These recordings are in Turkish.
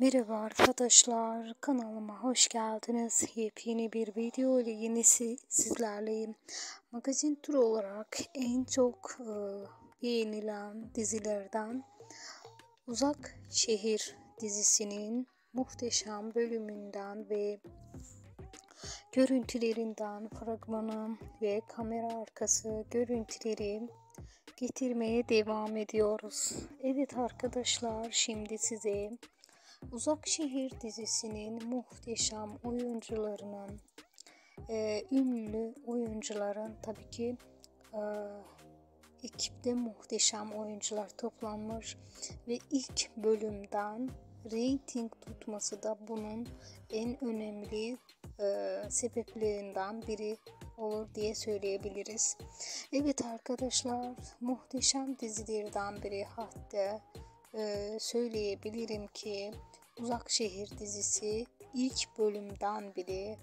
Merhaba arkadaşlar, kanalıma hoş geldiniz. Yepyeni bir video ile yine sizlerleyim. Magazin tur olarak en çok e, beğenilen dizilerden Uzak Şehir dizisinin muhteşem bölümünden ve görüntülerinden fragmanı ve kamera arkası görüntüleri getirmeye devam ediyoruz. Evet arkadaşlar şimdi size Uzak Şehir dizisinin muhteşem oyuncularının, e, ünlü oyuncuların tabii ki e, ekipte muhteşem oyuncular toplanmış ve ilk bölümden reyting tutması da bunun en önemli e, sebeplerinden biri olur diye söyleyebiliriz. Evet arkadaşlar muhteşem dizilerden biri hatta e, söyleyebilirim ki Uzak Şehir dizisi ilk bölümden bile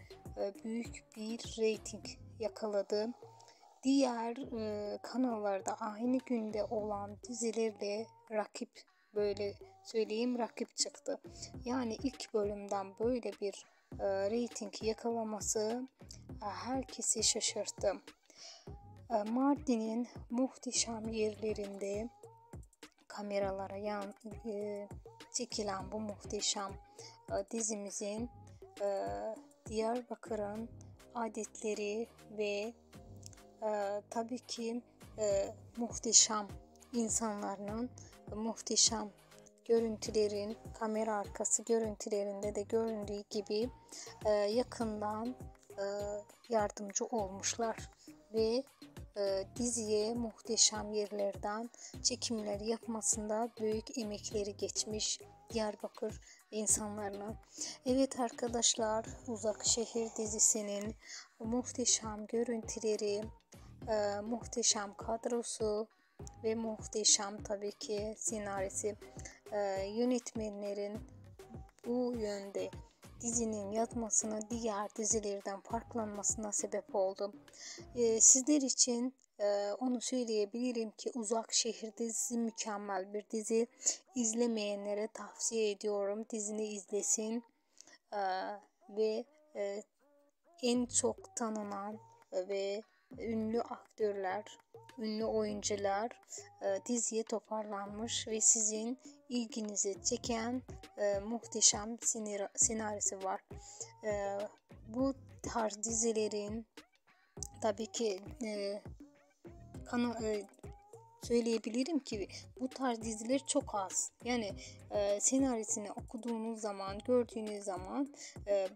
büyük bir reyting yakaladı. Diğer e, kanallarda aynı günde olan dizilerle rakip böyle söyleyeyim rakip çıktı. Yani ilk bölümden böyle bir e, reyting yakalaması e, herkesi şaşırttı. E, Mardin'in muhteşem yerlerinde kameralara yan e, çekilen bu muhteşem e, dizimizin e, Diyarbakır'ın adetleri ve e, tabii ki e, muhteşem insanların muhteşem görüntülerin kamera arkası görüntülerinde de göründüğü gibi e, yakından e, yardımcı olmuşlar ve e, diziye muhteşem yerlerden çekimler yapmasında büyük emekleri geçmiş Diyarbakır insanlarına. Evet arkadaşlar Uzak Şehir dizisinin muhteşem görüntüleri, e, muhteşem kadrosu ve muhteşem tabii ki senarisi e, yönetmenlerin bu yönde dizinin yatmasına diğer dizilerden farklanmasına sebep oldu. Ee, sizler için e, onu söyleyebilirim ki Uzak Şehir dizisi mükemmel bir dizi. İzlemeyenlere tavsiye ediyorum. Dizini izlesin ee, ve e, en çok tanınan ve ünlü aktörler, ünlü oyuncular e, diziye toparlanmış ve sizin ilginizi çeken e, muhteşem senaryosu var. E, bu tarz dizilerin tabii ki e, kana, e, söyleyebilirim ki bu tarz diziler çok az. Yani e, senaryosunu okuduğunuz zaman, gördüğünüz zaman e,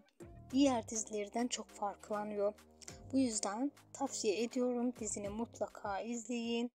diğer dizilerden çok farklanıyor. Bu yüzden tavsiye ediyorum dizini mutlaka izleyin.